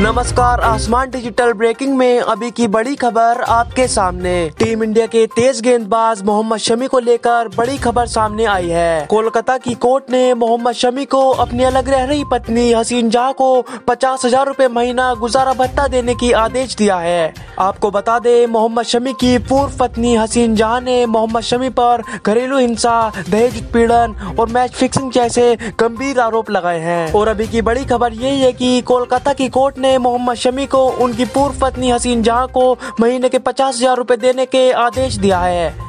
नमस्कार, आसमान digital breaking में अभी की बड़ी खबर आपके सामने। टीम इंडिया के तेज गेंदबाज मोहम्मद शमी को लेकर बड़ी खबर सामने आई है। कोलकाता की कोर्ट ने मोहम्मद शमी को अपनी अलग रह रही पत्नी हसीन जहा को पचास हज़ार रूपए महीना गुजारा भत्ता देने की आदेश दिया है। आपको बता दें, मोहम्मद शमी की पूर्व पत्नी हसीन जहाँ ने मोहम्मद शमी पर घरेलू हिंसा, दहेज उत्पीड़न और मैच फिक्सिंग जैसे गंभीर आरोप लगाए हैं। और अभी की बड़ी खबर यही है कि कोलकाता की कोर्ट ने मोहम्मद शमी को उनकी पूर्व पत्नी हसीन जहाँ को महीने के पचास हज़ार रूपए देने के आदेश दिया है।